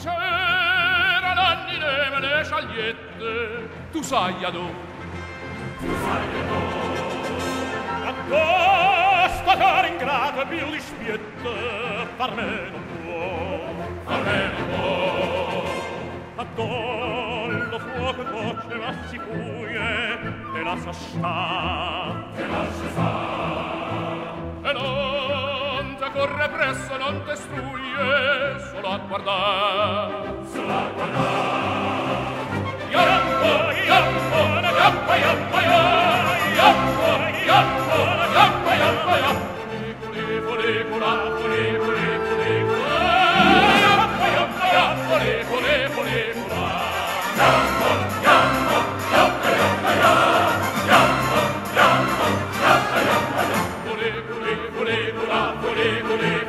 c'era l'annidema le sciagliette, tu sai adò. Tu sai adò. Apposta cara ingrata più di spiette, far me non può, far me non può. Addollo fuoco voce ma si fuie, te la sa sta, te la sa sta. E non te corre presso, non te struie, a guardar sulla guardar yappo yappo na yappo yappo yappo yappo na yappo yappo yappo culi cula culi culi culi cula yappo yappo yappo culi culi cula yappo yappo yappo yappo yappo yappo yappo yappo culi culi culi